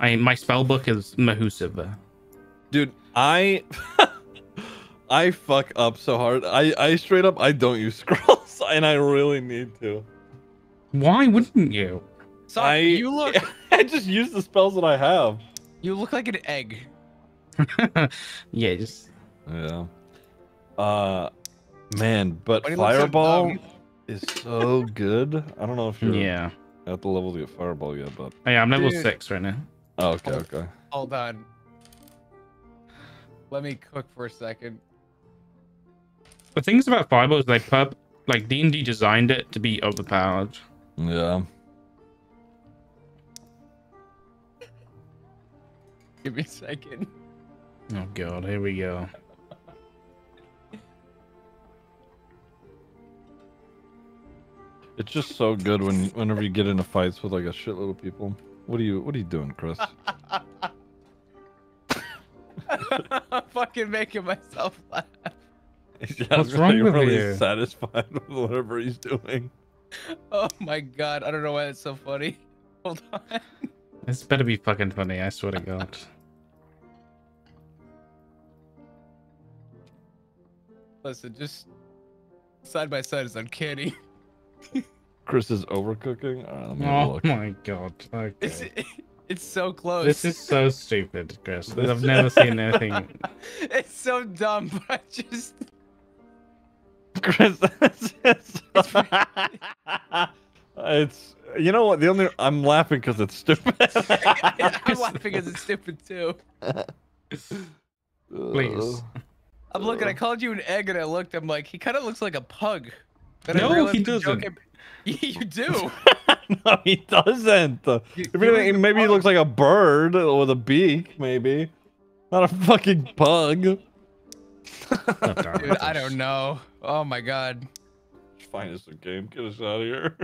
I my spell book is Mahusiva. Dude, I I fuck up so hard. I I straight up I don't use scrolls, and I really need to. Why wouldn't you? So I you look I just use the spells that I have. you look like an egg. yeah, just Yeah. Uh, man, but Why do you look so fireball is so good. I don't know if you're yeah. at the level to get fireball yet, but Oh, yeah, I'm level Dude. six right now. Oh, okay, Oh. okay. Hold on. Let me cook for a second. The things about fireball is they pub like D and D designed it to be overpowered. Yeah. Give me a second. Oh god, here we go. It's just so good when whenever you get into fights with like a shitload of people. What are you What are you doing, Chris? I'm fucking making myself laugh. Yeah, I What's wrong say, with really you? satisfied with whatever he's doing. Oh my god, I don't know why it's so funny. Hold on. This better be fucking funny. I swear to God. Listen, just side by side is uncanny. Chris is overcooking. All right, let me have a Oh look. my god. It's Okay. it's so close. This is so stupid, Chris. This- I've never seen anything. it's so dumb, but I just Chris, it's, it's, it's you know what? The only I'm laughing because it's stupid. I'm laughing because it's stupid too. Please. I'm looking. I called you an egg, and I looked. I'm like, he kind of looks like a pug. Then No, he doesn't. had- you do. no, he doesn't. You- If you anything, maybe he looks like a bird with a beak, maybe. Not a fucking pug. Dude, I don't know. Oh my god. Find us a game. Get us out of here.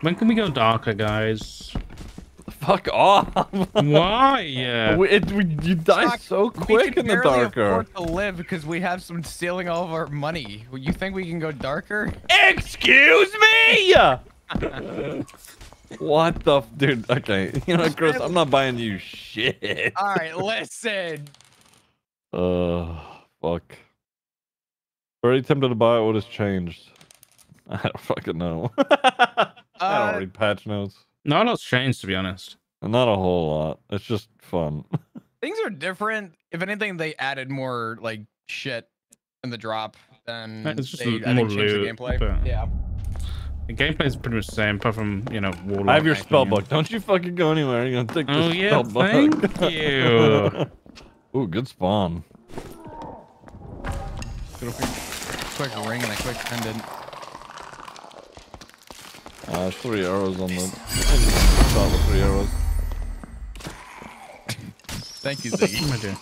When can we go darker, guys? Fuck off. Why? Yeah. We, it, we, you die Fuck, so quick in the barely darker. afford to live because we have someone stealing all of our money. You think we can go darker? Excuse me. what the f- dude? Okay, you know, Chris, I'm not buying you shit. All right, listen. Uh, fuck. Already tempted to buy it. What has changed? I don't fucking know. I Uh, don't read patch notes. No, lot's changed to be honest. Not a whole lot. It's just fun. things are different. If anything, they added more like shit in the drop than uh, It's just they, l- I more think, changed the loot, gameplay. Yeah. The gameplay is pretty much the same, apart from you know warlock. I have your acting spell in. book. Don't you fucking go anywhere. You're gonna take this Oh, yeah, spell book. thank you. Ooh, good spawn. Quick, quick ring and a quick pendant. Uh, three arrows on the. Start with three arrows. Thank you, Ziggy. What am I doing?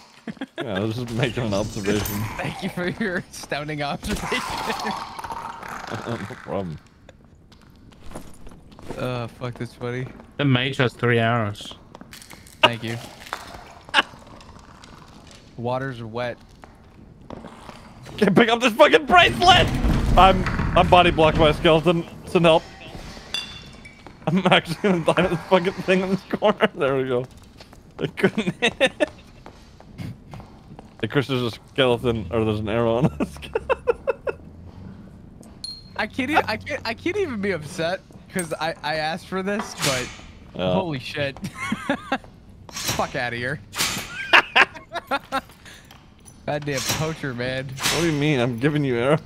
Yeah, I was just making an observation. Thank you for your astounding observation. no problem. uh, fuck, that's funny. The mage has three arrows. Thank you. Waters are wet. Can't pick up this fucking bracelet! I'm I'm body blocked by a skeleton. Send help. I'm actually gonna die with this fucking thing in this corner. There we go. I couldn't hit. Hey, Chris, there's a skeleton, or there's an arrow on this. I can't. e- I can't. I can't even be upset because I I asked for this, but Yeah. holy shit! Fuck out of here. Goddamn poacher, man. What do you mean? I'm giving you arrows.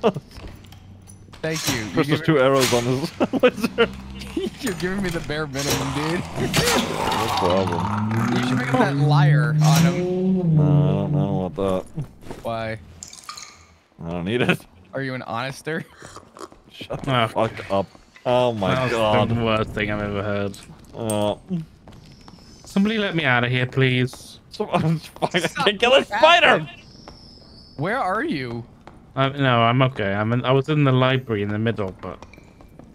Thank you. There's two arrows on this wizard. Giving, you're giving me the bare minimum, dude. No problem. You should make that liar on him. No, I don't know about that. Why? I don't need it. Are you an honester? Shut the fuck up. Oh my That was god. the worst thing I've ever heard. Oh. Somebody let me out of here, please. so, I'm. I can't kill a spider! Where are you? Uh, no, I'm okay. I'm in, I was in the library in the middle, but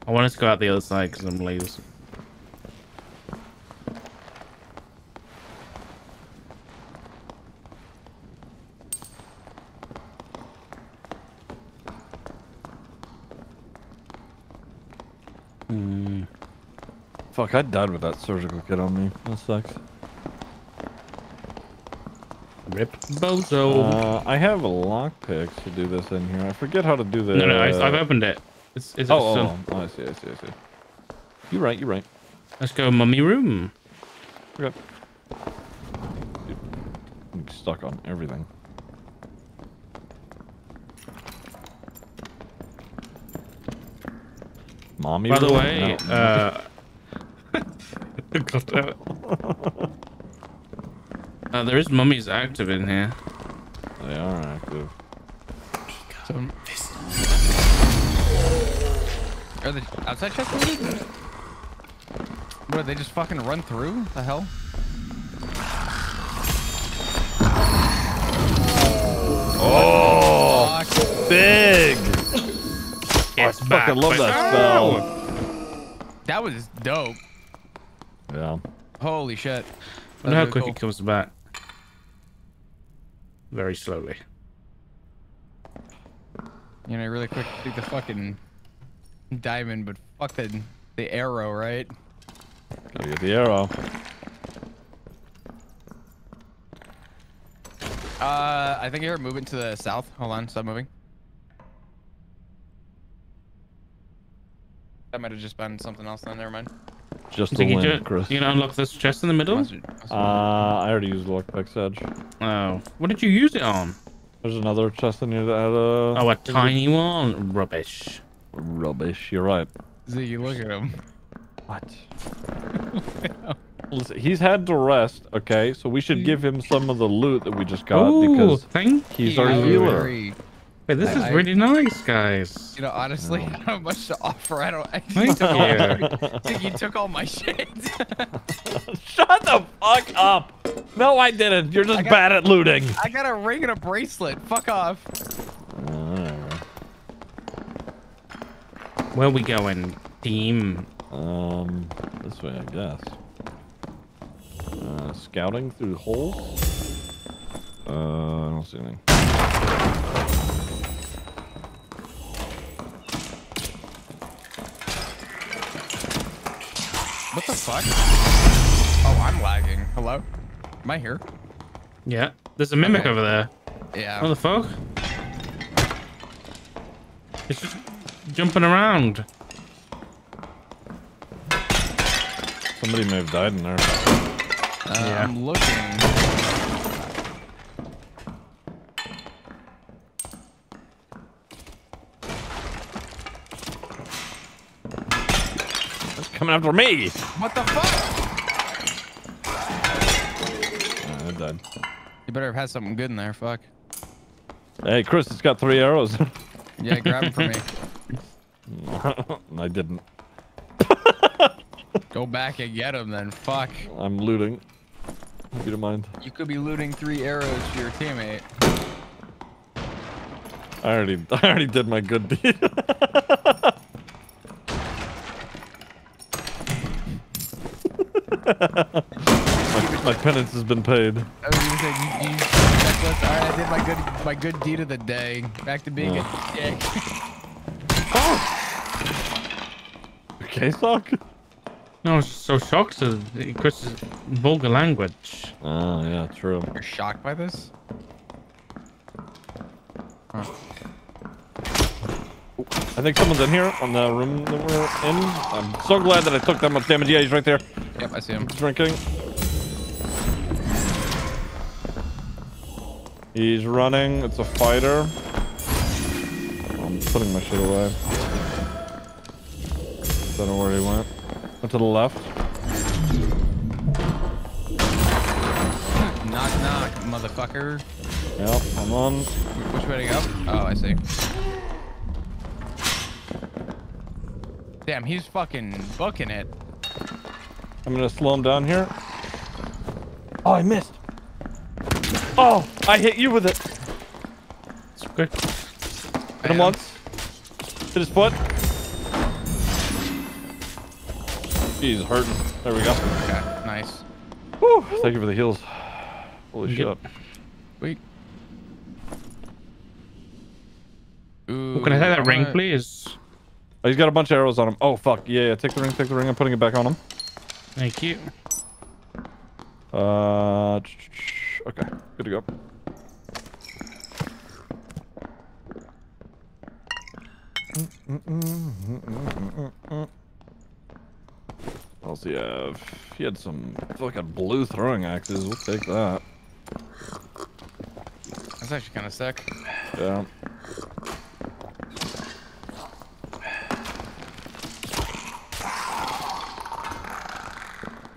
I wanted to go out the other side because I'm lazy. Hmm. Fuck, I died with that surgical kit on me. That sucks. Rip bozo. Uh, I have a lockpick to do this in here. I forget how to do this. no, no, I, I've opened it. It's, it's Oh, oh, oh, oh, I see, I see, I see. You're right, you're right. Let's go mummy room. Okay. I'm stuck on everything. Mommy. By the room? way, No. uh, God damn it. Uh, there is mummies active in here. they are active. So, are the outside chests loaded? What, they just fucking run through? The hell? Oh, Fuck. big! It's I back, fucking love but- that Oh! spell. That was dope. Yeah. Holy shit. I wonder how quick really it comes back. Very slowly. You know, really quick, take the fucking diamond, but fuck the, the arrow, right? Gotta get the arrow. Uh, I think you're moving to the south. Hold on, stop moving. That might have just been something else then, never mind. Just You the think you, wind, Chris. you gonna unlock this chest in the middle? Must- must Uh, I already used lockpick's edge. Oh. What did you use it on? There's another chest in here that had a... Oh, a tiny one? Rubbish. Rubbish, you're right. Ziggy, look at him. What? Listen, he's had to rest, okay? So we should give him some of the loot that we just got Ooh, because thank he's you. our healer. agree. Wait, this I- is really nice, guys. You know, honestly, I don't have much to offer. I don't. I Thank took all my- you. Ziggy took all my shit. Shut the fuck up! No, I didn't. You're just got- bad at looting. I got a ring and a bracelet. Fuck off. Where we going, team? Um, this way, I guess. Uh, scouting through holes. Uh, I don't see anything. What the fuck? Oh, I'm lagging. Hello? Am I here? Yeah, there's a mimic Okay. over there. Yeah. What the fuck? It's just jumping around. Somebody may have died in there. Uh, Yeah. I'm looking. It's coming after me! What the fuck? Uh, it died. You better have had something good in there. Fuck. Hey, Chris, it's got three arrows. Yeah, grab it for me. I didn't. Go back and get him then. Fuck. I'm looting. If you don't mind. You could be looting three arrows to your teammate. I already, I already did my good deed. my, my penance has been paid. I was gonna say, you, you checklist. All right, I did my good, my good deed of the day. Back to being Yeah. a dick. Okay, sock. No, I was so shocked at Chris's vulgar language. Oh yeah, true. You're shocked by this? Huh. I think someone's in here on the room that we're in. I'm so glad that I took that much damage. Yeah, he's right there. Yep, I see him. Drinking. He's running. It's a fighter. I'm putting my shit away. I don't know where he went. Went to the left. knock, knock, motherfucker. Yep, I'm on. Which way to go? Oh, I see. Damn, he's fucking booking it. I'm gonna slow him down here. Oh, I missed. Oh, I hit you with it. It's good. Hit him Bam. once. Hit his foot. He's hurting. There we go. Okay, nice. Whew, thank you for the heals. Holy Yep. shit. Wait. Ooh, can I have that ring, wanna- please? Oh, he's got a bunch of arrows on him. Oh, fuck. Yeah, yeah. Take the ring, take the ring. I'm putting it back on him. Thank you. Uh, okay. Good to go. What else do you have? He had some fucking blue throwing axes. We'll take that. That's actually kind of sick. Yeah.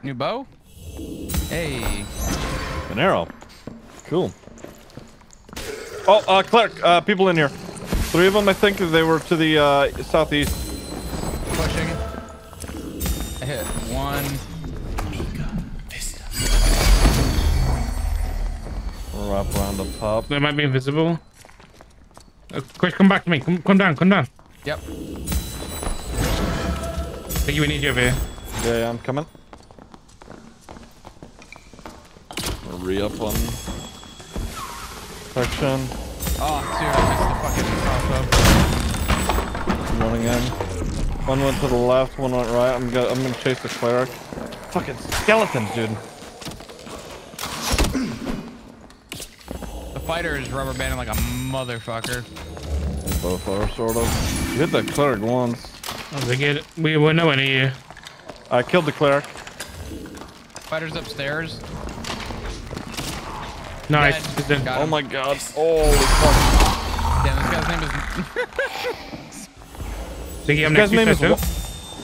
New bow? Hey. An arrow. Cool. Oh, uh, cleric, uh, people in here. Three of them, I think they were to the, uh, southeast. Wrap around the top. They might be invisible. Uh, Chris, come back to me. Come, come down. Come down. Yep. I think we need you over here. Yeah, yeah, I'm coming. Re-up on section. Oh, dude, I missed the fucking crossbow. Running in. One went to the left, one went right. I'm gonna, I'm gonna chase the cleric. Fucking skeletons, dude. The fighter is rubber banding like a motherfucker. They both are, sort of. You hit that cleric once. Oh, they get it. We were nowhere near you. I killed the cleric. Fighter's upstairs. Nice. Dead. He's in. Got Oh my god. Holy fuck. Damn, this guy's name is. Ziggy, This guy's next name is...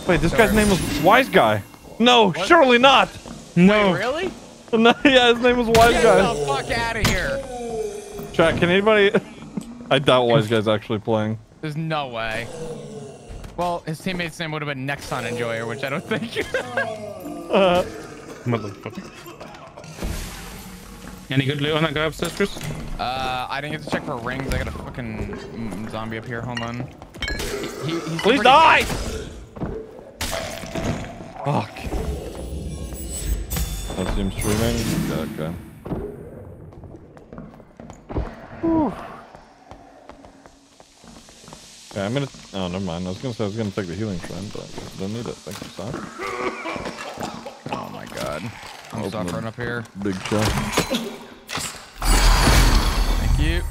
Wait, this guy's name was Wise Guy. No, surely not. No. Wait, really? Yeah, his name was Wise Get Guy. the fuck out of here. Chat, can anybody... I doubt Wise Guy's actually playing. There's no way. Well, his teammate's name would have been Nexon Enjoyer, which I don't think. uh, Motherfucker. Any good loot on that guy upstairs, Chris? uh, I didn't get to check for rings. I got a fucking mm, zombie up here. Hold on. He, he, Please die! Fuck. That's him streaming? Yeah, okay. Whew. Okay, I'm gonna... Oh, never mind. I was gonna say I was gonna take the healing shrine, but I don't need it. Thank you, son. Oh my god. I'm suffering up here. Big chest. Thank you.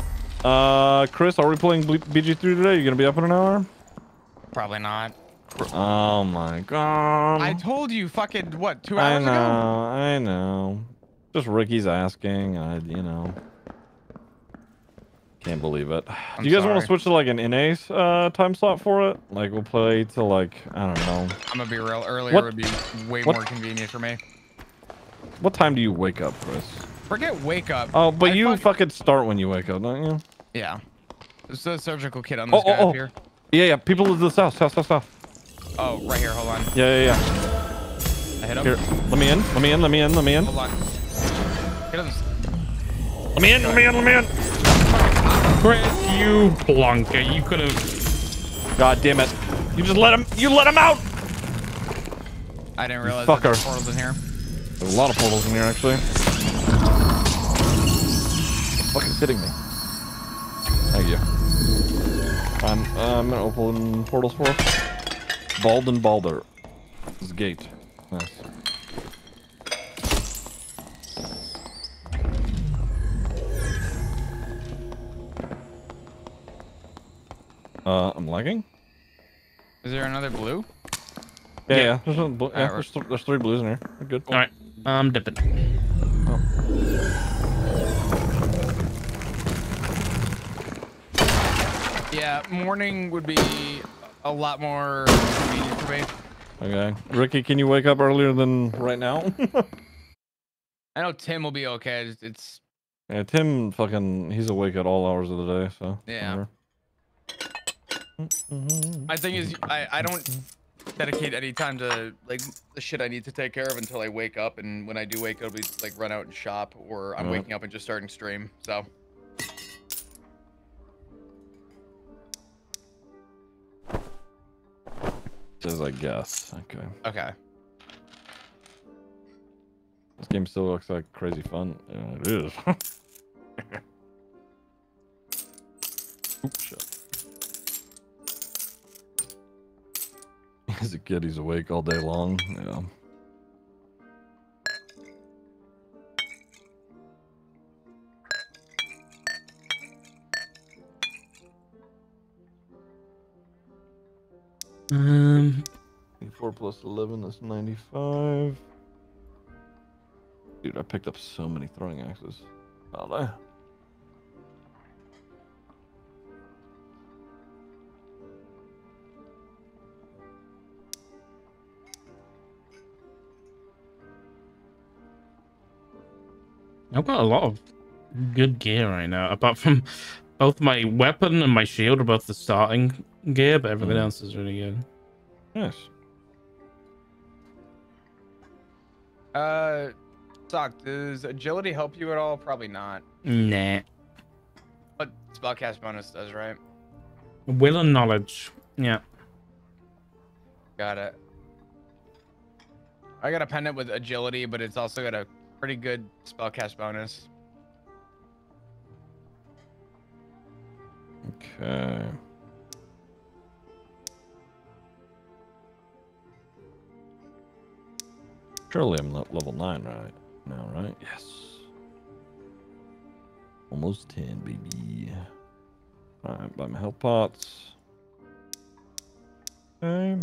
Uh, Chris, are we playing Ble- BG3 today? You gonna be up in an hour? Probably not. Oh my god. I told you fucking, what, two hours I know, ago? I know. Just Ricky's asking. I, you know. Can't believe it. I'm Do you guys want to switch to like an NA uh, time slot for it? Like we'll play till like I don't know. I'm gonna be real. Earlier What- would be way what- more convenient for me. What time do you wake up, Chris? Forget wake up. Oh, but I you fuck- fucking start when you wake up, don't you? Yeah. There's a surgical kit on Oh, this guy oh, up oh. here. Yeah, yeah. People to the south, south, south, south. Oh, right here. Hold on. Yeah, yeah, yeah. I hit him. Here, let me in. Let me in. Let me in. Let me in. Hold on. Hit him. Let me in. Let me in. Let me in. Chris, you plonker. You could have. God damn it! You just let him. You let him out. I didn't realize that there were fucker. portals in here. There's a lot of portals in here, actually. Fucking hitting me. Thank you. I'm, uh, I'm gonna open portals for us. Balden Balder. This is gate. Nice. Uh, I'm lagging? Is there another blue? Yeah, Yeah. yeah. There's, one bl- yeah, there's, th- there's three blues in here. We're good. All right. I'm dipping. Yeah, morning would be a lot more convenient for me. Okay. Ricky, can you wake up earlier than right now? I know Tim will be okay. It's, it's Yeah, Tim fucking he's awake at all hours of the day, so Yeah. whatever. My thing is I I don't dedicate any time to like the shit I need to take care of until I wake up, and when I do wake up, we like run out and shop, or I'm Yeah. waking up and just starting stream. So Says I guess. Okay. okay. This game still looks like crazy fun. Yeah, it is. Oops, shit. As a kid, he's awake all day long. Yeah. Um, 4 plus 11, that's 95. Dude, I picked up so many throwing axes. Oh, I? I've got a lot of good gear right now, apart from both my weapon and my shield are both the starting gear, but everything Mm. else is really good. Yes. Uh, Sock, does agility help you at all? Probably not. Nah. But spellcast bonus does, right? Will and knowledge. Yeah. Got it. I got a pendant with agility, but it's also got a pretty good spellcast bonus. Okay. Surely I'm le- level 9 right now, right? Yes. Almost 10, baby. Alright, buy my health pots. Okay.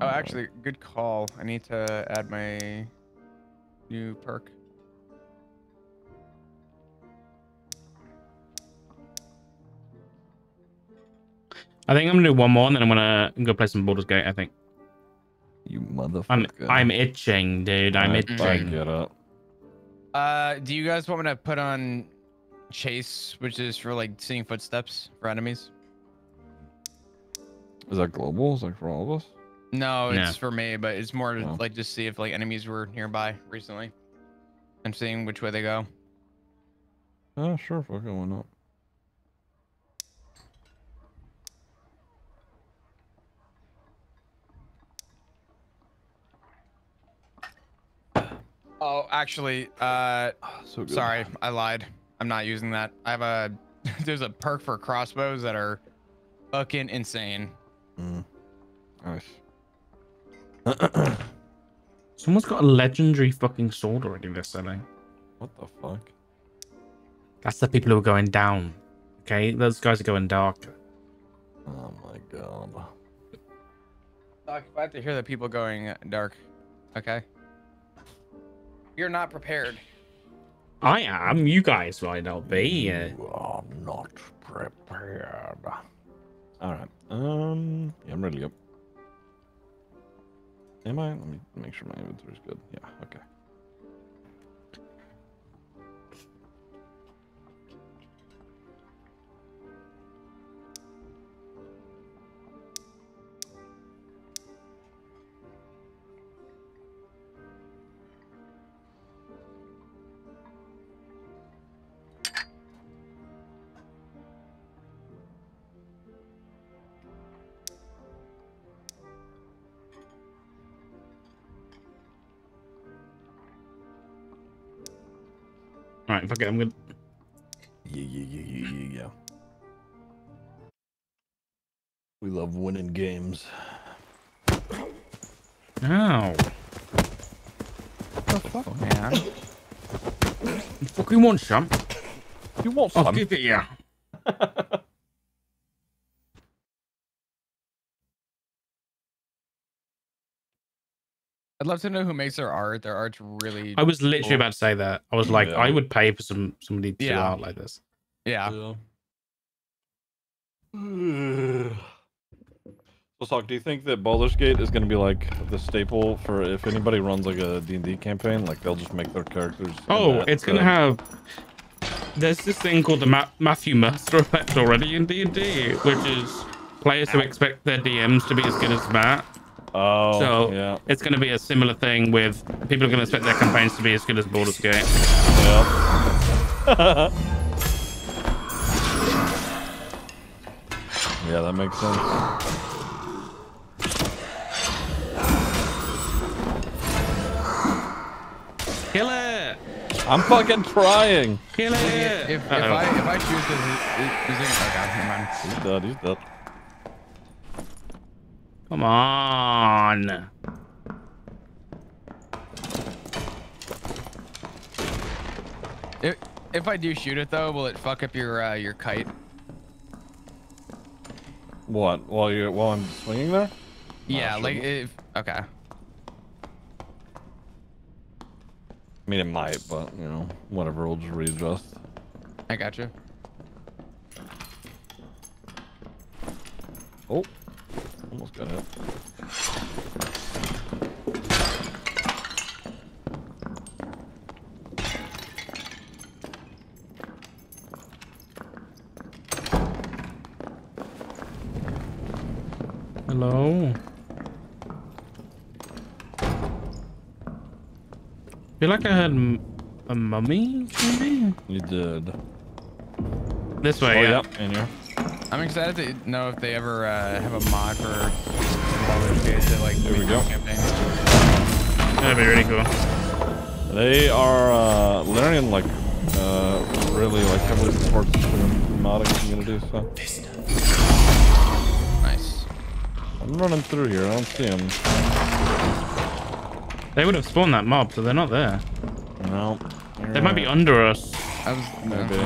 Oh, Alright. actually, good call. I need to add my new perk. I think I'm gonna do one more and then I'm gonna go play some Baldur's Gate, I think. You motherfucker. I'm I'm itching, dude. I'm I- I itching. get it. Uh, do you guys want me to put on chase, which is for like seeing footsteps for enemies? Is that global? Is that for all of us? No, it's for me, but it's more to Oh. like just see if like enemies were nearby recently, and seeing which way they go. Oh, sure. Fucking why not? Oh, actually, uh, So good. sorry, I lied. I'm not using that. I have a there's a perk for crossbows that are fucking insane. Mm. Nice. Someone's got a legendary fucking sword already they're selling. what the fuck? That's the people who are going down. Okay, those guys are going dark. Oh my god. Doc, if I have to hear the people going dark, okay? You're not prepared. I am. You guys might not be. You are not prepared. All right. Um. Yeah, I'm ready to go. Am I? Let me make sure my inventory's good. Yeah. Okay. Right, fuck it. I'm gonna. Yeah, yeah, yeah, yeah, yeah, yeah. We love winning games. Ow. the fuck, oh, man? Fuck you want some? You want some? I'll give it you. I'd love to know who makes their art. Their art's really I was literally Cool. about to say that. I was like, Yeah. I would pay for some somebody to do Yeah. art like this. yeah. So, Sock, do you think that Baldur's Gate is going to be like the staple for if anybody runs like a D&D campaign, like they'll just make their characters? Oh, it's gonna uh, have. There's this thing called the Ma- Matthew Mercer effect already in D and D, which is players who expect their DMs to be as good as Matt. Oh, So yeah, it's going to be a similar thing with people are going to expect their campaigns to be as good as Baldur's Gate. yeah. yeah, that makes sense. Kill it! I'm fucking trying. Kill it! If, if Uh-oh. I if I choose to using okay, never mind. He's dead. He's dead. Come on. If, if I do shoot it though, will it fuck up your uh, your kite? What? While you while I'm swinging there? Yeah, sure. like if okay. I mean, it might, but you know, whatever. We'll just readjust. I got you. Oh, almost got it. Hello. feel like I had m- a mummy, maybe? You did. This Oh way, yeah. yeah, in here. I'm excited to know if they ever uh, have a mod for Baldur's Gate to like There we go. campaign. That'd be really cool. They are uh, learning like uh, really like heavily supports the modding community. So Nice. I'm running through here. I don't see them. They would have spawned that mob, so they're not there. No. They might be under us. I was Maybe.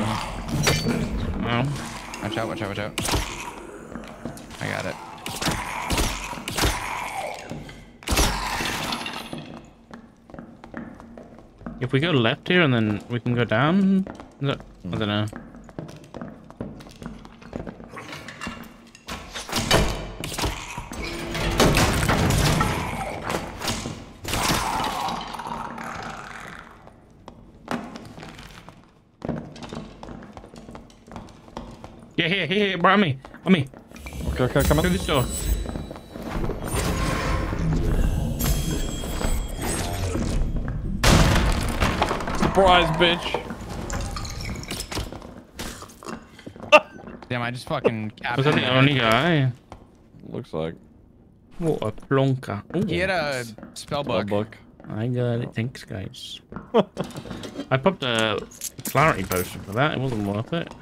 Watch out! Watch out! Watch out! I got it. If we go left here and then we can go down? I don't know. Here, here, here, bro, on me, on me, Okay, okay, come on. through on. this door. Surprise, bitch. Damn! I just fucking capped. Was that the there. only guy? Looks like What a plonker. Ooh. He had a spell a book. book. I got it. Thanks, guys. I popped a clarity potion for that. It wasn't worth it.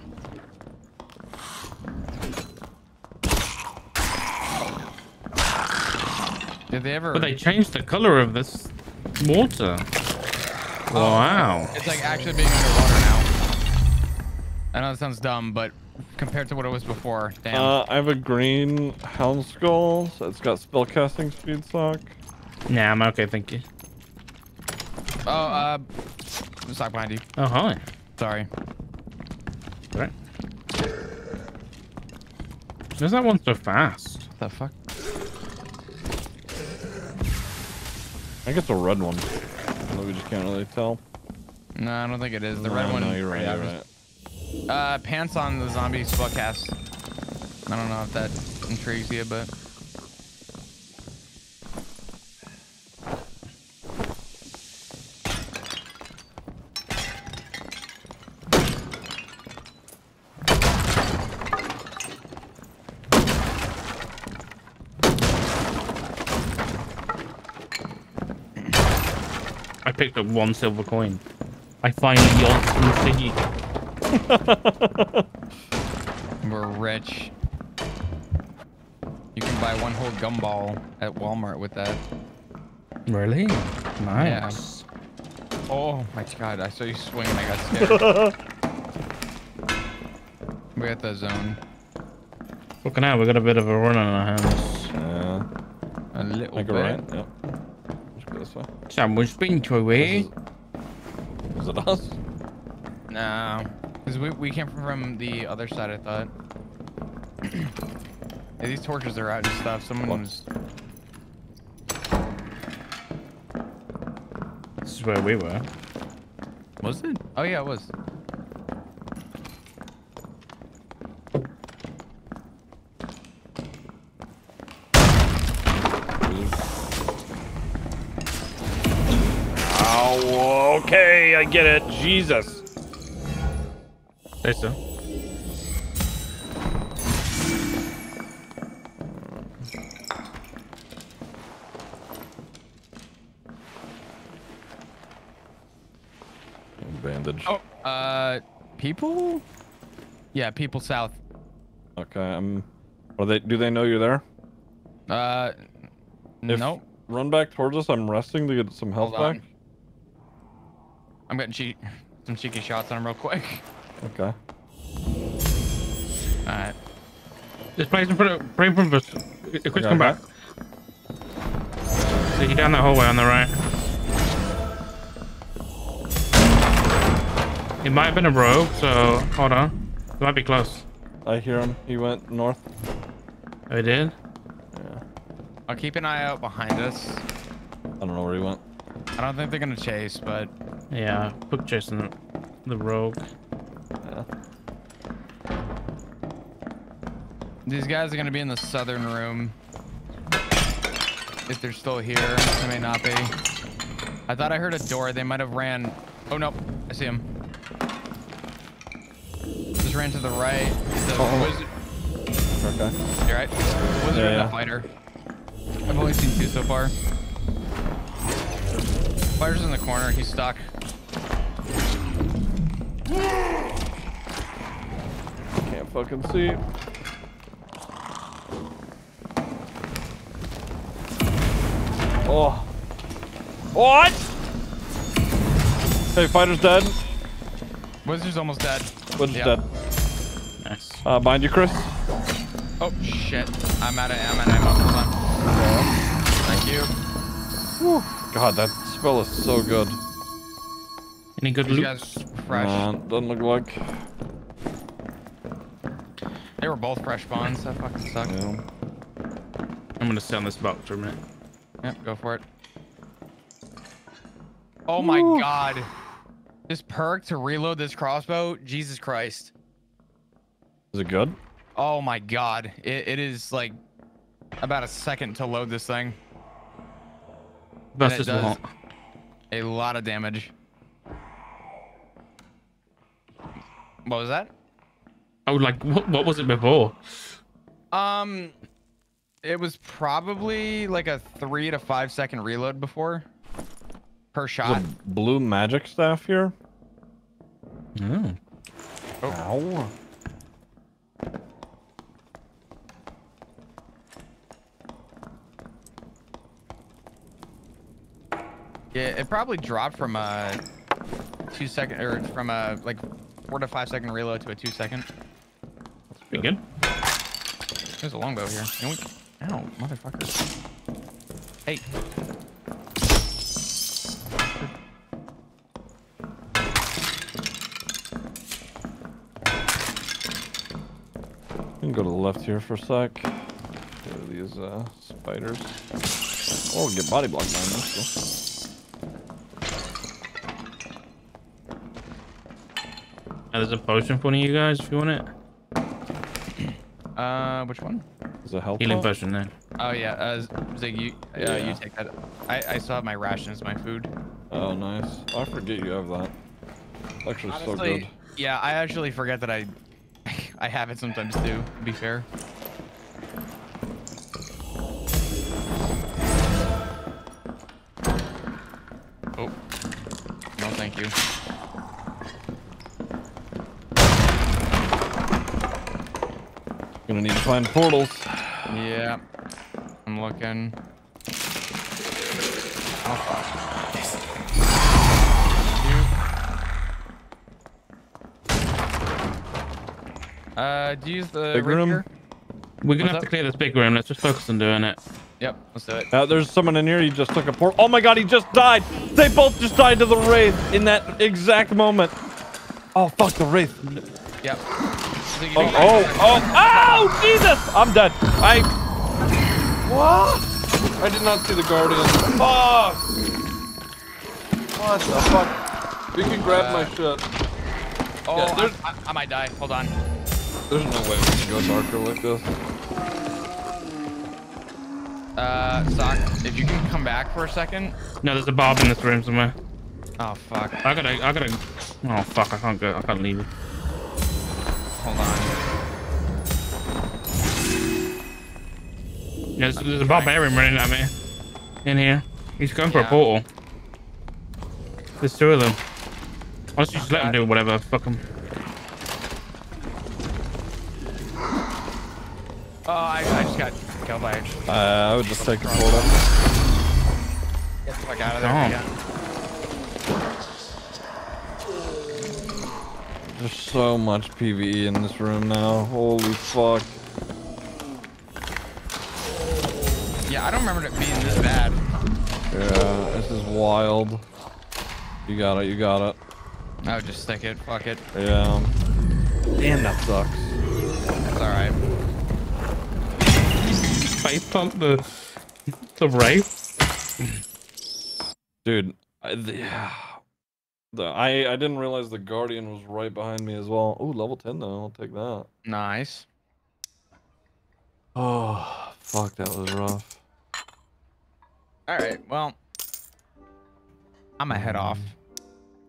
Did they ever? But they changed the color of this water. Wow. It's like actually being underwater now. I know that sounds dumb, but compared to what it was before, damn. Uh, I have a green hound skull. So it's got spellcasting speed sock. Nah, I'm okay, thank you. oh, uh, Sock behind you. Oh, hi. Sorry. Right. Where's that one so fast? What the fuck? I think it's a red one. We just can't really tell. No, I don't think it is. The No, red one. No, you're right. yeah, You're just- right. Uh, pants on the zombie spellcast. I don't know if that intrigues you, but picked up one silver coin. I finally got some Ziggy. we're rich. You can buy one whole gumball at Walmart with that. Really? Nice. Oh my god, I saw you swing and I got scared. we got the zone. Fucking hell, we got a bit of a run on our hands. Yeah. A little I bit. go right. Yep. Just go this way. Someone's been through here. Is it us? No, because we, we came from the other side, I thought. Yeah, these torches are out and stuff. Someone What? was. This is where we were. Was it? Oh, yeah, it was. Okay, I get it. Jesus. Say so. Bandage. Oh, uh, people? Yeah, people south. Okay, I'm. Are they? Do they know you're there? Uh, If- nope. Run back towards us. I'm resting to get some health Hold on. back. I'm getting cheek, some cheeky shots on him real quick. Okay. All right. This place in front of, right in front of us. Quick, Yeah, come back. So you down that hallway on the right. It might have been a rogue, so hold on. It might be close. I hear him. He went north. Oh, it did? Yeah. I'll keep an eye out behind us. I don't know where he went. I don't think they're gonna chase, but Yeah, book chasing the, the rogue. Yeah. these guys are gonna be in the southern room. If they're still here, they may not be. I thought I heard a door. They might have ran. Oh no, I see him. Just ran to the right. The Oh. wizard. Okay. You're right. Wizard Yeah, and yeah. a fighter. I've only seen two so far. Fighter's in the corner. He's stuck. Can't fucking see. Oh. What? Hey, fighter's dead. Wizard's almost dead. Wizard's Yeah. dead. Nice. Uh, behind you, Chris. Oh shit! I'm out of I'm out of ammo. Hold on. Thank you. God, that spell is so good. Any good loot? Guys fresh. Uh, doesn't look like. They were both fresh spawns. That fucking sucked. Yeah. I'm gonna sit on this box for a minute. Yep, go for it. Oh my god. This perk to reload this crossbow, Jesus Christ. Is it good? Oh my god. It, it is like about a second to load this thing. Versus does. A lot of damage. What was that? I would like, what, what was it before? Um, it was probably like a three to five second reload before per shot. a blue magic staff here. Oh. Ow. Yeah, it probably dropped from a two second or from a like four to five second reload to a two second. That's Pretty good. There's a longbow here. You know what- Ow, motherfucker. Hey. We can go to the left here for a sec. Get rid of these uh, spiders. Oh, get body block down this. Uh, there's a potion for one of you guys if you want it. Uh, which one? Is it health? Healing pot? potion there. Oh yeah, uh, Zig, you, uh, Yeah. you take that. I, I still have my rations, my food. Oh, nice. I forget you have that. Actually, so good. yeah, I actually forget that I, I have it sometimes too. To be fair. Find portals. Yeah, I'm looking. Oh. Uh, do you use the Big room? rapier? We're gonna What's have up? to clear this big room. Let's just focus on doing it. Yep, let's do it. Uh, there's someone in here. He just took a port. Oh my god, he just died. They both just died to the wraith in that exact moment. Oh fuck the wraith. Yep. So you Oh do- oh oh oh Jesus! I'm dead. I. What? I did not see the guardian. Fuck. What the fuck? We can grab my shit. Oh, Yeah, I, there's- I, I might die. Hold on. There's no way we can go darker like this. Uh, Sock, if you can come back for a second. No, there's a bob in this room somewhere. Oh, fuck. I gotta, I gotta. Oh fuck! I can't go. I can't leave it. Hold on. Yeah, there's, there's a barbarian running at me. In here. He's going for a portal. There's two of them. I'll just let him do whatever. Fuck him. Oh, I, I just got got killed by. Uh, I would just take the portal. Get the fuck out of there. Calm. Yeah. There's so much PvE in this room now. Holy fuck. yeah, I don't remember it being this bad. Yeah, this is wild. You got it, you got it. I would just stick it. Fuck it. Yeah. Damn, that sucks. That's all right. Face pump the the wraith. Dude, I, the, the, I, I didn't realize the Guardian was right behind me as well. Ooh, level 10 though, I'll take that. Nice. Oh, fuck, that was rough. All right. Well, I'm gonna head off.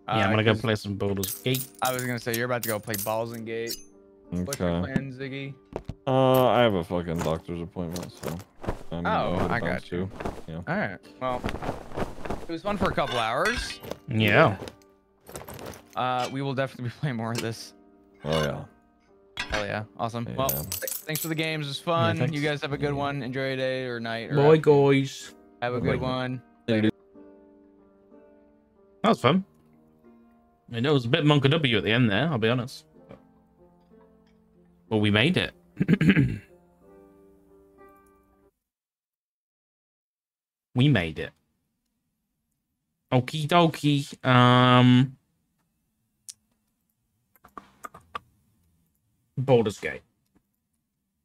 Yeah, I'm Uh, gonna go play some Baldur's Gate. I was gonna say you're about to go play Balls and Gate. What's your Okay. plan, Ziggy? Uh, I have a fucking doctor's appointment, so. I'm gonna Oh, I got you. too. All right. Well, it was fun for a couple hours. Yeah. Uh, we will definitely be playing more of this. Oh, yeah. Hell yeah. Awesome. Well, th- thanks for the games. It was fun. thanks. you guys have a good one. Enjoy your day or night. Or Bye, guys. Have a Bye. good one. That was fun. I know it was a bit monkaW at the end there, I'll be honest. But we made it. we made it. Okie dokie. Um, Baldur's Gate.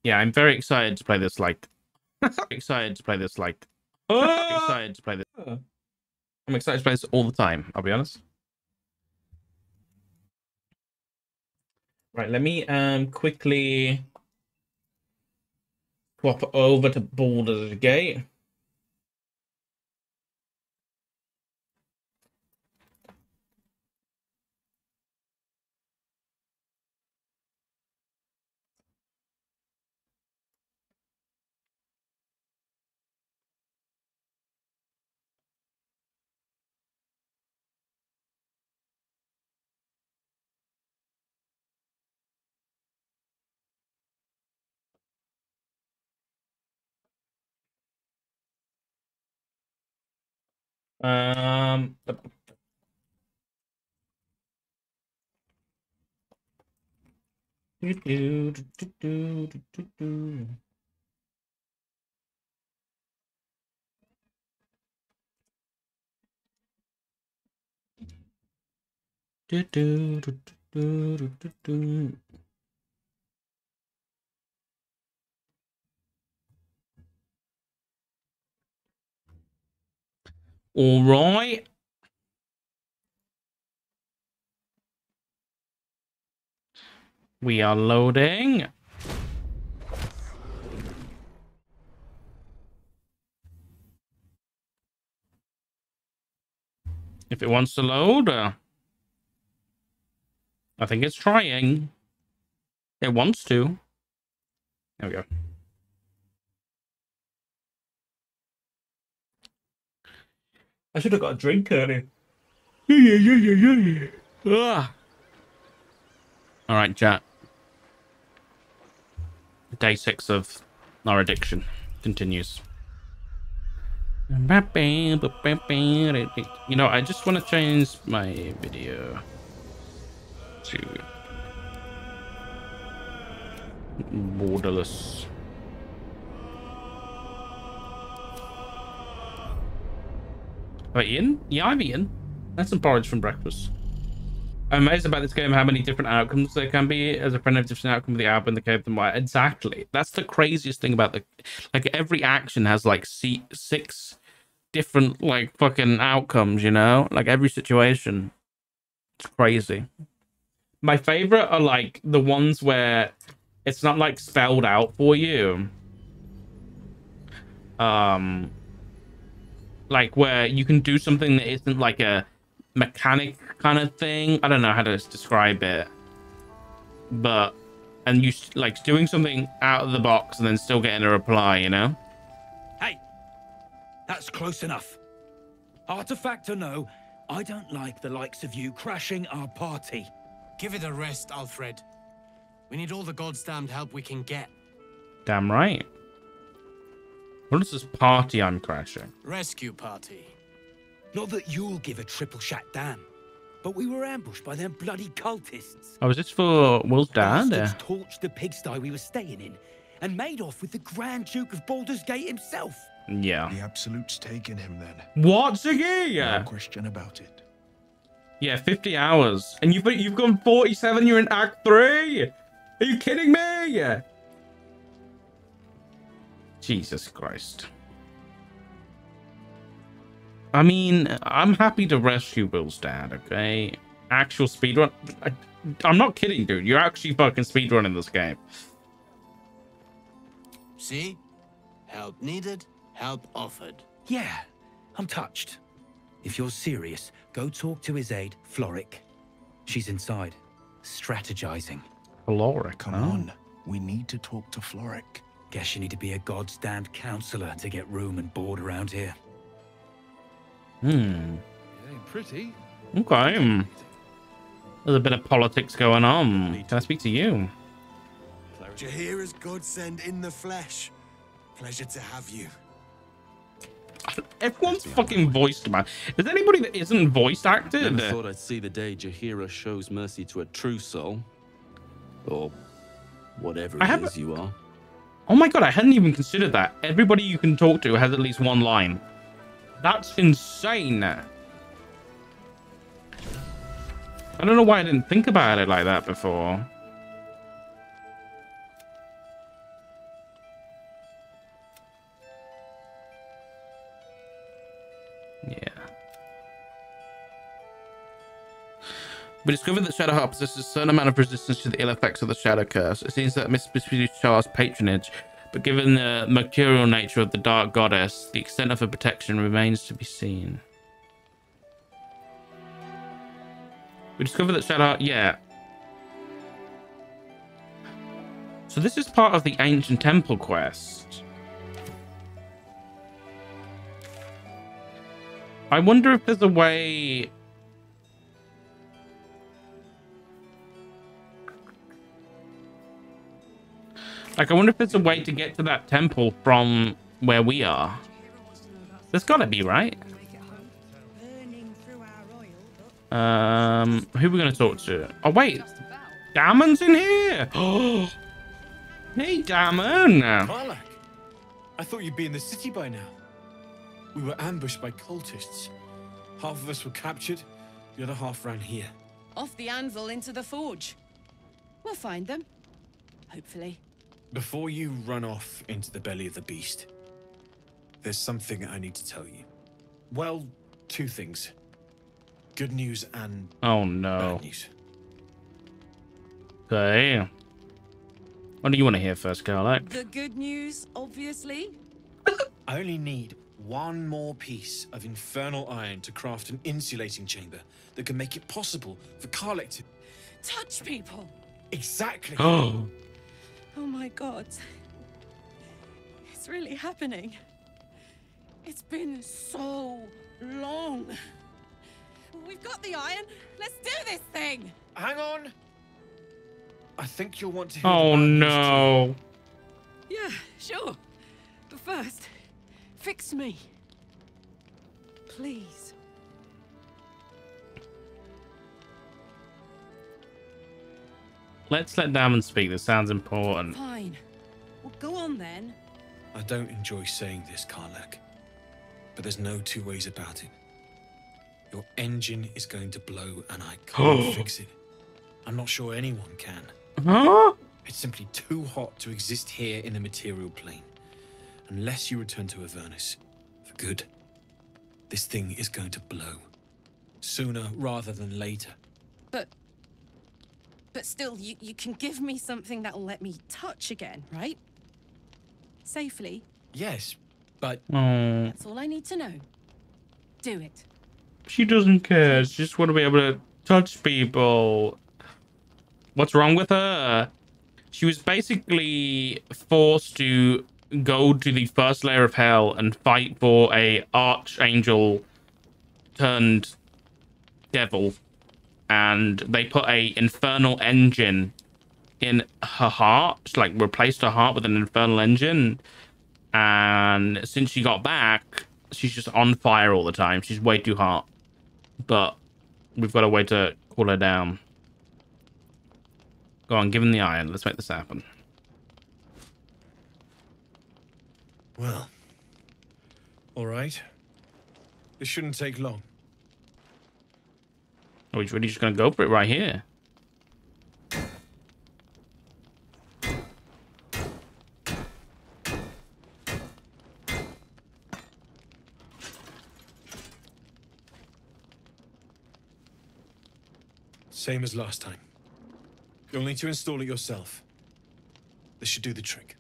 Yeah, I'm very excited to play this. Like, excited to play this. Like, excited to play this. I'm excited to play this all the time. I'll be honest. Right, let me um quickly swap over to Baldur's Gate. Um, do, do, do, do, do, do, do. Do, do, do, do, do, All right. We are loading. If it wants to load, uh, I think it's trying. It wants to. There we go. I should have got a drink earlier. Ah. All right, chat. Day six of our addiction continues. You know, I just want to change my video to borderless. Have I eaten? Yeah, I've eaten. That's some porridge from breakfast. I'm amazed about this game how many different outcomes there can be as a friend of different outcome of the album, the cave, and why. Exactly. That's the craziest thing about the like every action has like six different like fucking outcomes, you know? Like every situation. It's crazy. My favorite are like the ones where it's not like spelled out for you. Um like where you can do something that isn't like a mechanic kind of thing. I don't know how to describe it, but and you like doing something out of the box and then still getting a reply. You know? Hey, that's close enough. Artifact or no, I don't like the likes of you crashing our party. Give it a rest, Alfred. We need all the goddamned help we can get. Damn right. What is this party I'm crashing? Rescue party. Not that you'll give a triple shot damn, but we were ambushed by them bloody cultists. Oh, is this for Wyll's dad? Bastards Yeah. torched the pigsty we were staying in and made off with the Grand Duke of Baldur's Gate himself. Yeah. The Absolute's taken him then. What, Ziggy? No question about it. Yeah, 50 hours. And you've you've gone 47, you're in Act 3? Are you kidding me? Jesus Christ. I mean, I'm happy to rescue Wyll's dad, okay? Actual speedrun. I, I'm not kidding, dude. You're actually fucking speedrunning this game. See? Help needed, help offered. Yeah, I'm touched. If you're serious, go talk to his aide, Florrick. She's inside, strategizing. Caloric. Come huh? on. We need to talk to Florrick. Guess you need to be a goddamned counselor to get room and board around here. Hmm. It ain't pretty. Okay. hmm. There's a bit of politics going on. Can I speak to you? Jaheira's godsend in the flesh. Pleasure to have you. Everyone's fucking voiced, man. Is there anybody that isn't voice acted? Never thought I'd see the day Jaheira shows mercy to a true soul. Or whatever I it is you are. Oh my god, I hadn't even considered that. Everybody you can talk to has at least one line. That's insane. I don't know why I didn't think about it like that before. We discovered that Shadowheart possesses a certain amount of resistance to the ill effects of the Shadow Curse. It seems that Miss Shar's patronage, but given the mercurial nature of the Dark Goddess, the extent of her protection remains to be seen. We discovered that Shadowheart, yeah. So this is part of the Ancient Temple quest. I wonder if there's a way Like, I wonder if there's a way to get to that temple from where we are. There's gotta be, right? Um, who are we gonna talk to? Oh, wait. Dammon's in here! Oh, hey, Dammon! Karlach, I thought you'd be in the city by now. We were ambushed by cultists. Half of us were captured, the other half ran here. Off the anvil into the forge. We'll find them. Hopefully. Before you run off into the belly of the beast, there's something I need to tell you. Well, two things. Good news and Oh, no. bad news. Okay. What do you want to hear first, Karlach? The good news, obviously. I only need one more piece of infernal iron to craft an insulating chamber that can make it possible for Karlach to... Touch people. Exactly. Oh. Oh my god. It's really happening. It's been so long. We've got the iron. Let's do this thing. Hang on. I think you'll want to hear Oh, the bad no. Yeah, sure. But first, fix me. Please. Let's let Dammon speak. This sounds important. Fine. Well, go on then. I don't enjoy saying this, Karlach, but there's no two ways about it. Your engine is going to blow, and I can't fix it. I'm not sure anyone can. Huh? It's simply too hot to exist here in the material plane. Unless you return to Avernus for good, this thing is going to blow. Sooner rather than later. But but still you, you can give me something that'll let me touch again, right? Safely. Yes, but Oh, That's all I need to know. Do it. she doesn't care. She just want to be able to touch people. What's wrong with her? She was basically forced to go to the first layer of hell and fight for a archangel turned devil and they put a infernal engine in her heart like replaced her heart with an infernal engine And since she got back, she's just on fire all the time. She's way too hot. But we've got a way to cool her down. Go on, give him the iron. Let's make this happen. Well, all right. This shouldn't take long. Oh, he's really just gonna go for it right here. Same as last time. You'll need to install it yourself. This should do the trick.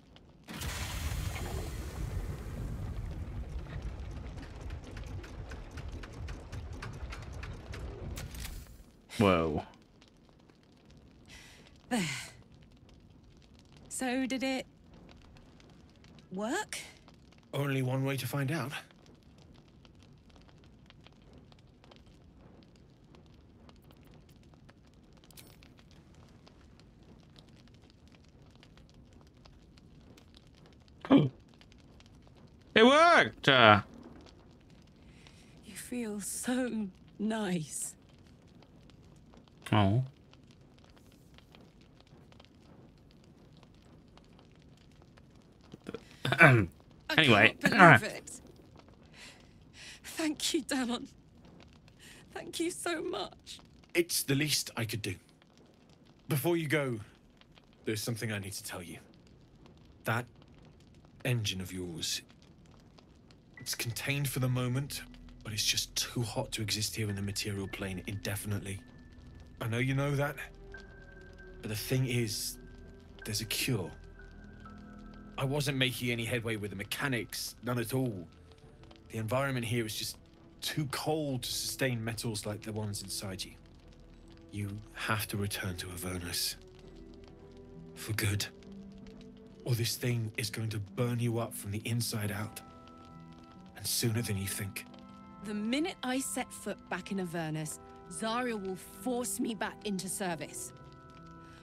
Whoa. There. So did it work? Only one way to find out. It worked! Uh, You feel so nice. Oh. Anyway, alright. Thank you, Dammon. Thank you so much. It's the least I could do. Before you go, there's something I need to tell you. That engine of yours, it's contained for the moment, but it's just too hot to exist here in the material plane indefinitely. I know you know that, but the thing is, there's a cure. I wasn't making any headway with the mechanics, none at all. The environment here is just too cold to sustain metals like the ones inside you. You have to return to Avernus. For good. Or this thing is going to burn you up from the inside out. And sooner than you think. The minute I set foot back in Avernus, Zariel will force me back into service.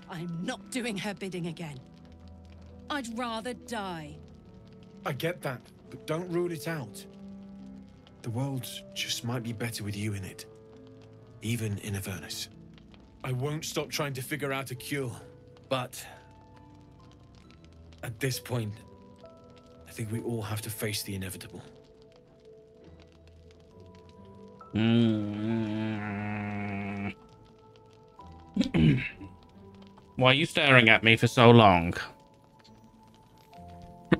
I'm not doing her bidding again. I'd rather die. I get that, but don't rule it out. The world just might be better with you in it. Even in Avernus. I won't stop trying to figure out a cure, but at this point, I think we all have to face the inevitable. Mm. Why are you staring at me for so long?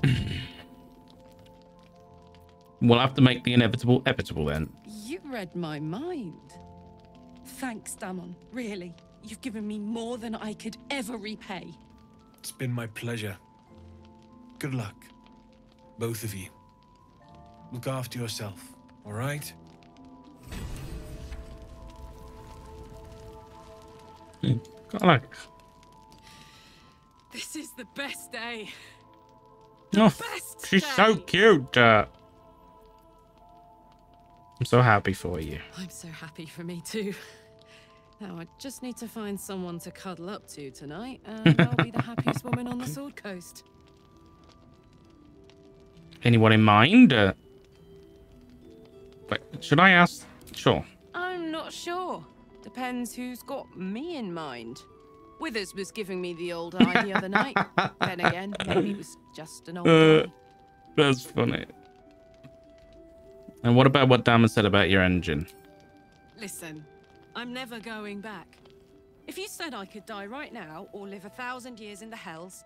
we'll have to make the inevitable evitable then. You read my mind. Thanks, Dammon. Really. You've given me more than I could ever repay. It's been my pleasure. Good luck, both of you. Look after yourself, all right? This is the best day. oh, Best she's so cute. Uh, I'm so happy for you. I'm so happy for me too. Now I just need to find someone to cuddle up to tonight, and I'll be the happiest woman on the Sword Coast. Anyone in mind? Uh, wait, should I ask? Sure. I'm not sure. Depends who's got me in mind. Withers was giving me the old eye the other night. Then again, maybe it was just an old Uh, eye. that's funny. And what about what Dammon said about your engine? Listen, I'm never going back. If you said I could die right now or live a thousand years in the hells,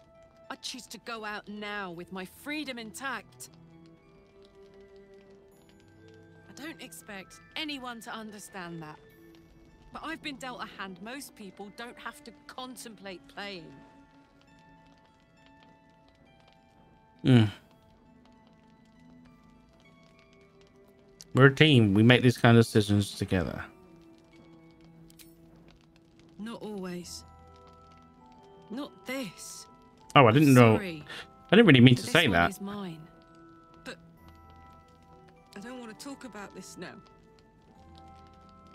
I'd choose to go out now with my freedom intact. I don't expect anyone to understand that. But I've been dealt a hand most people don't have to contemplate playing. Hmm. We're a team. We make these kind of decisions together. Not always. Not this. Oh, I didn't know. I didn't really mean to this say that. Is mine. But I don't want to talk about this now.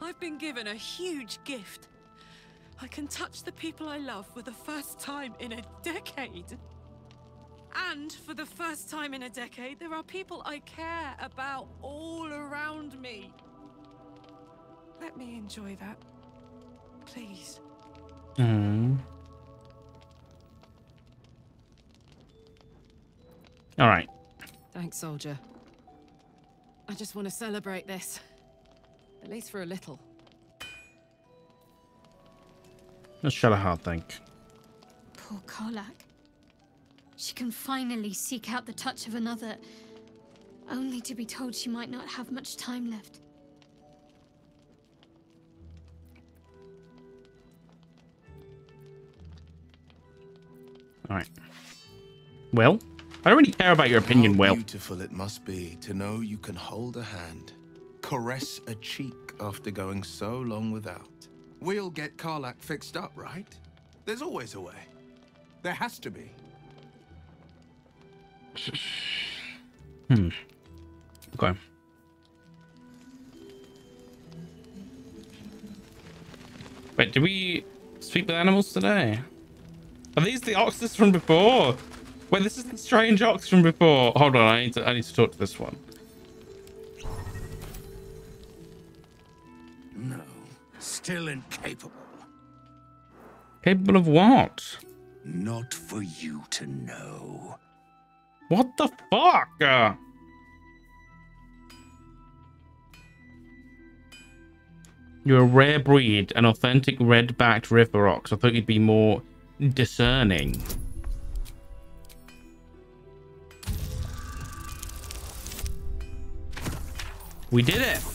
I've been given a huge gift. I can touch the people I love for the first time in a decade. And for the first time in a decade, there are people I care about all around me. Let me enjoy that. Please. Hmm. All right. Thanks, soldier. I just want to celebrate this. At least for a little. Let's shut a hard think. Poor Karlach. She can finally seek out the touch of another, only to be told she might not have much time left. All right. Well, I don't really care about your opinion, How Will. beautiful it must be to know you can hold a hand, caress a cheek after going so long without. We'll get Karlach fixed up, right? There's always a way. There has to be. Hmm. Okay. Wait, did we speak with animals today? Are these the oxes from before? Wait, this is the strange ox from before. Hold on, I need to I need to talk to this one. Still incapable. Capable of what? Not for you to know. What the fuck? Uh, You're a rare breed, an authentic red-backed river ox. I thought you'd be more discerning. We did it.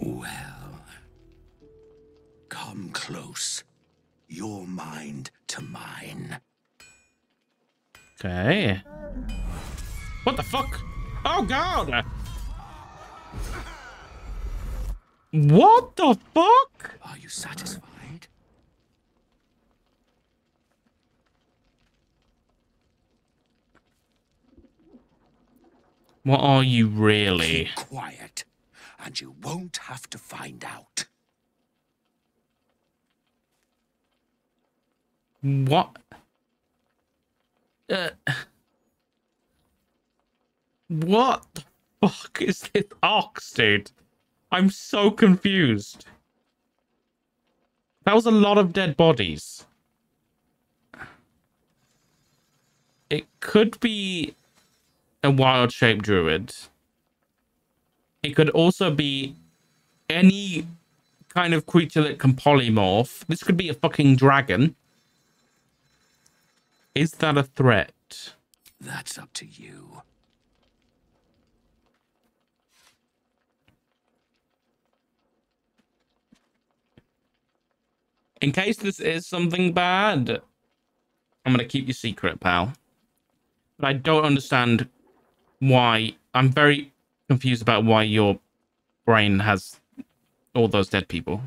Well, come close. Your mind to mine. Okay. What the fuck? Oh god! What the fuck? Are you satisfied? What are you really? Keep quiet, and you won't have to find out. What? Uh, what the fuck is this ox, dude? I'm so confused. That was a lot of dead bodies. It could be a wild shaped druid. It could also be any kind of creature that can polymorph. This could be a fucking dragon. Is that a threat? That's up to you. In case this is something bad, I'm going to keep your secret, pal. But I don't understand why. I'm very confused about why your brain has all those dead people.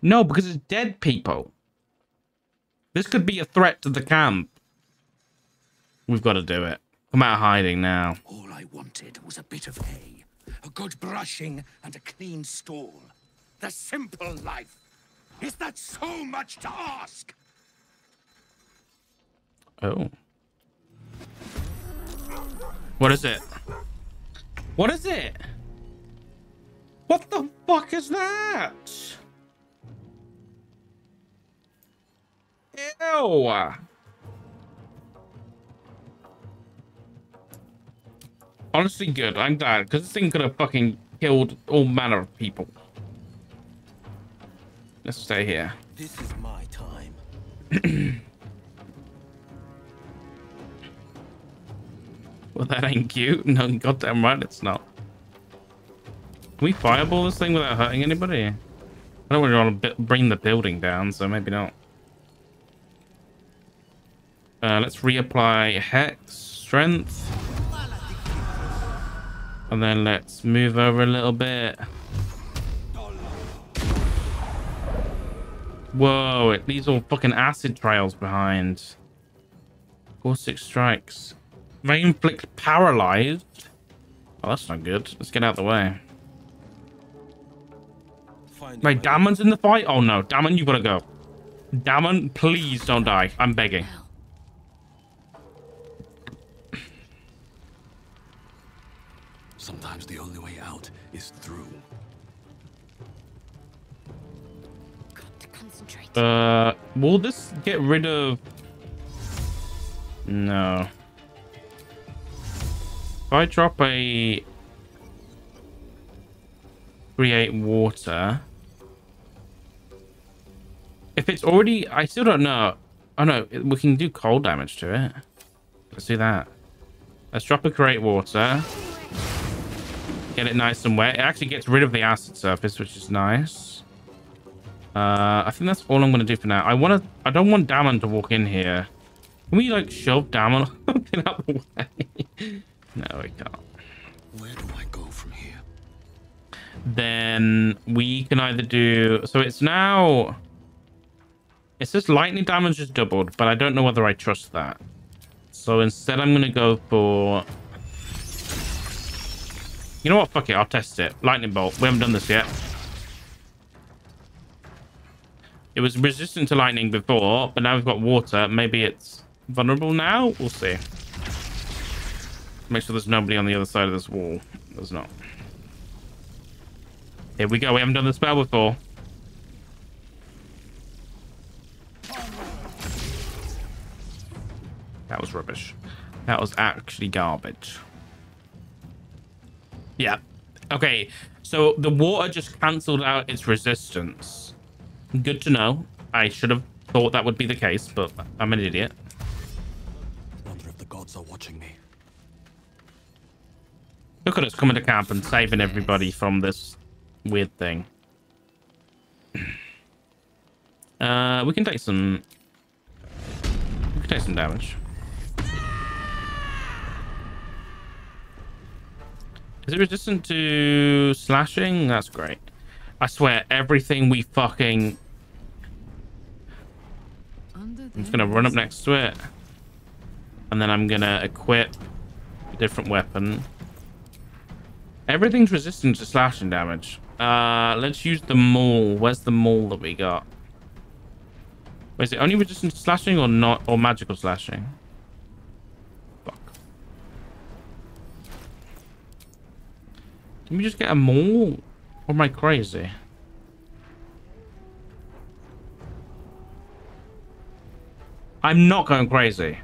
No, because it's dead people. This could be a threat to the camp. We've got to do it. Come out of hiding now. All I wanted was a bit of hay, a good brushing, and a clean stall. The simple life. Is that so much to ask? Oh. What is it? What is it? What the fuck is that? Ew. Honestly, good. I'm glad because this thing could have fucking killed all manner of people. Let's stay here. This is my time. Well, that ain't cute. No, goddamn right it's not. Can we fireball this thing without hurting anybody? I don't really want to bring the building down, so maybe not. Uh, let's reapply Hex, Strength. And then let's move over a little bit. Whoa, it leaves all fucking acid trails behind. Four six strikes. May inflict paralyzed. Oh, that's not good. Let's get out of the way. Find Wait, Dammon's in the fight? Oh no, Dammon, you gotta go. Dammon, please don't die. I'm begging. Sometimes the only way out is through. Uh, will this get rid of... No. If I drop a... Create water... If it's already... I still don't know. Oh no, we can do cold damage to it. Let's do that. Let's drop a create water. Get it nice and wet. It actually gets rid of the acid surface, which is nice. Uh, I think that's all I'm going to do for now. I want to... I don't want Dammon to walk in here. Can we, like, shove Dammon out the way? no, we can't. Where do I go from here? Then we can either do... So it's now... It says lightning damage is doubled, but I don't know whether I trust that. So instead I'm going to go for... You know what? Fuck it. I'll test it. Lightning bolt. We haven't done this yet. It was resistant to lightning before, but now we've got water. Maybe it's vulnerable now? We'll see. Make sure there's nobody on the other side of this wall. There's not. Here we go. We haven't done the spell before. That was rubbish. That was actually garbage. Yeah. Okay. So the water just cancelled out its resistance. Good to know. I should have thought that would be the case, but I'm an idiot. Wonder if the gods are watching me. Look at us coming to camp and saving everybody from this weird thing. Uh, we can take some... We can take some damage. Is it resistant to slashing? That's great. I swear, everything we fucking... I'm just gonna run up next to it. And then I'm gonna equip a different weapon. Everything's resistant to slashing damage. Uh, let's use the maul. Where's the maul that we got? Wait, is it only resistant to slashing or not, or magical slashing? Fuck. Can we just get a maul? Or am I crazy? I'm not going crazy.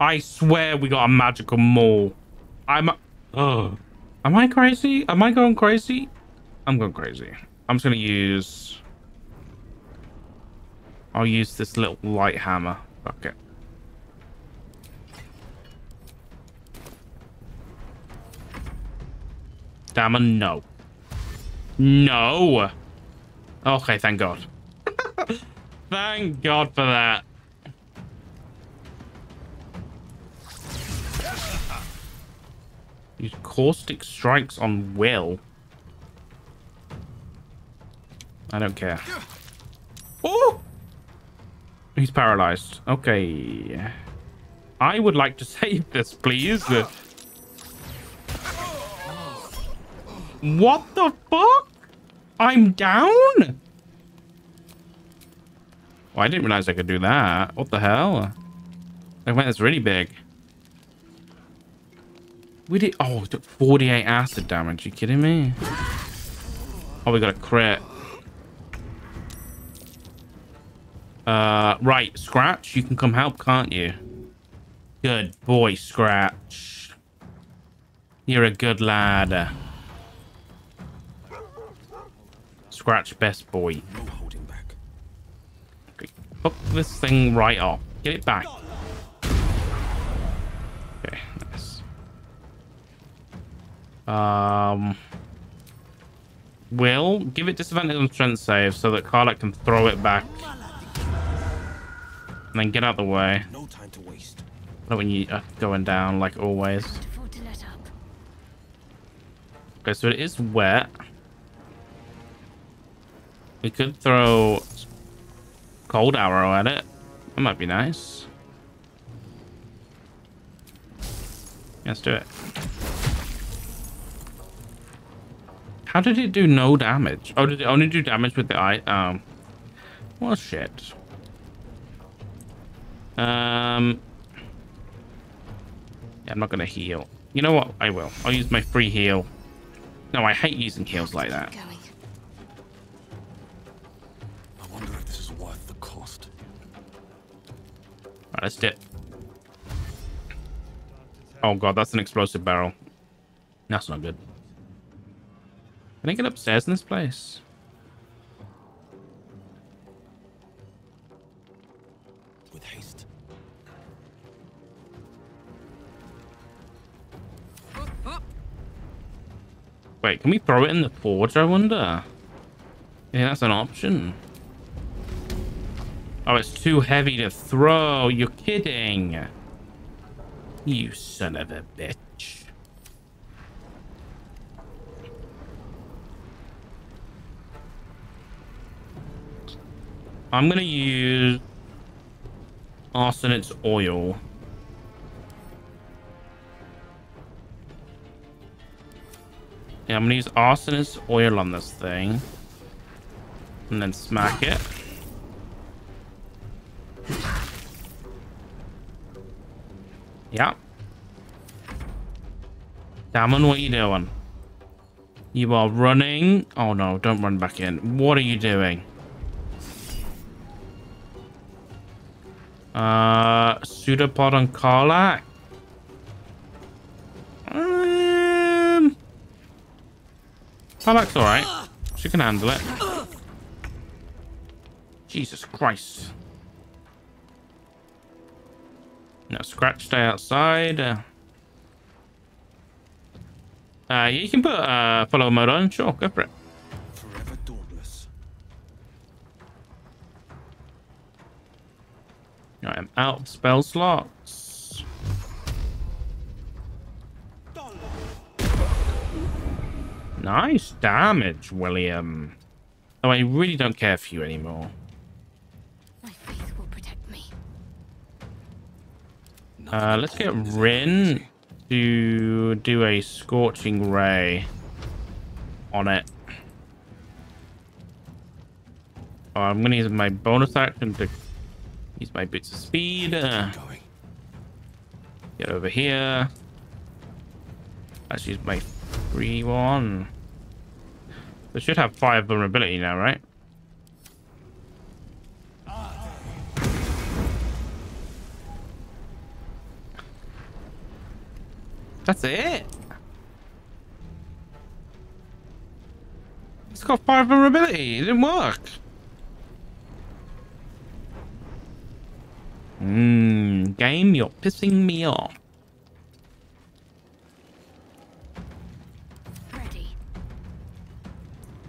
I swear we got a magical maul. I'm... Oh. Am I crazy? Am I going crazy? I'm going crazy. I'm just going to use... I'll use this little light hammer. Fuck it. Damn it, no. No! Okay, thank God. thank God for that. Use caustic strikes on Wyll. I don't care. Oh! He's paralyzed. Okay. I would like to save this, please. Uh, What the fuck? I'm down? I didn't realize I could do that. What the hell? Like, man, that's really big. We did. Oh, 48 acid damage. You kidding me? Oh, we got a crit. Uh, right, Scratch, you can come help, can't you? Good boy, Scratch. You're a good lad. Scratch, best boy. No holding back. Okay, hook this thing right off. Get it back. Okay, nice. Um, will give it disadvantage on strength save so that Karlach can throw it back. And then get out the way. No time to waste. Not when you are going down, like always. Afford to let up. Okay, so it is wet. We could throw cold arrow at it. That might be nice. Let's do it. How did it do no damage? Oh, did it only do damage with the eye? Um, well, shit. Um, yeah, I'm not gonna heal. You know what? I will. I'll use my free heal. No, I hate using heals like that. Let's dip. Oh god, that's an explosive barrel. That's not good. Can I get upstairs in this place? With haste. Wait, can we throw it in the forge, I wonder? Yeah, that's an option. Oh, it's too heavy to throw. You're kidding. You son of a bitch. I'm going to use arsenate's oil. Yeah, I'm gonna use arsonist oil on this thing. And then smack it. Yeah. Dammon, what are you doing? You are running. Oh no, don't run back in. What are you doing? Uh, pseudopod on Karlach? Um, Karlach's alright. She can handle it. Jesus Christ. No, Scratch, stay outside. Uh, uh, you can put uh, follow mode on. Sure, go for it. Forever dauntless. I am out of spell slots. Nice damage, William. Oh, I really don't care for you anymore. Uh, let's get Rin to do a Scorching Ray on it. Oh, I'm going to use my bonus action to use my bits of speed. Uh, get over here. Let's use my free one. They should have fire vulnerability now, right? That's it. It's got fire vulnerability. It didn't work. Mmm, game, you're pissing me off. Ready.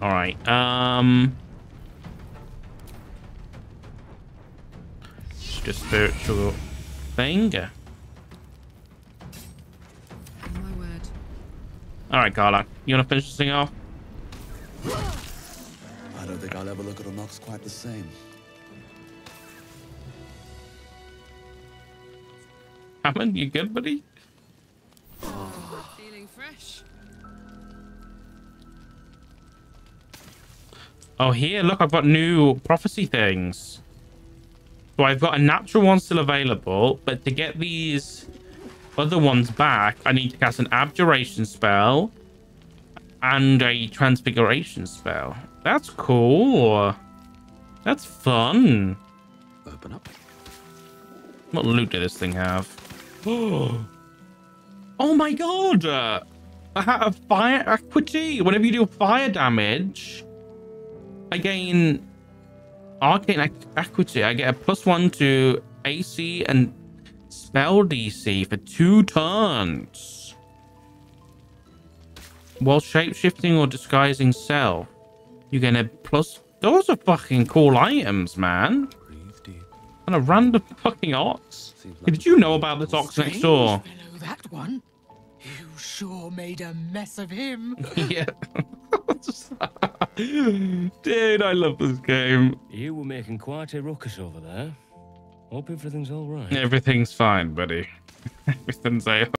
All right. Um. Just spiritual thing. All right, Carla. You want to finish this thing off? I don't think I'll ever look at an ox quite the same. Hammond, you good, buddy? Feeling fresh. Oh, here, look, I've got new prophecy things. So I've got a natural one still available, but to get these other ones back, I need to cast an abjuration spell and a transfiguration spell. That's cool. That's fun. Open up. What loot did this thing have? Oh, oh my god! I have fire equity. Whenever you do fire damage, I gain arcane acuity. I get a plus one to AC and spell DC for two turns. While shapeshifting or disguising self, you get a plus. Those are fucking cool items, man. And a random fucking ox. Did you know about this ox next door? Fellow, that one. You sure made a mess of him. yeah. Dude, I love this game. You were making quite a ruckus over there. Hope everything's all right. Everything's fine, buddy. Everything's a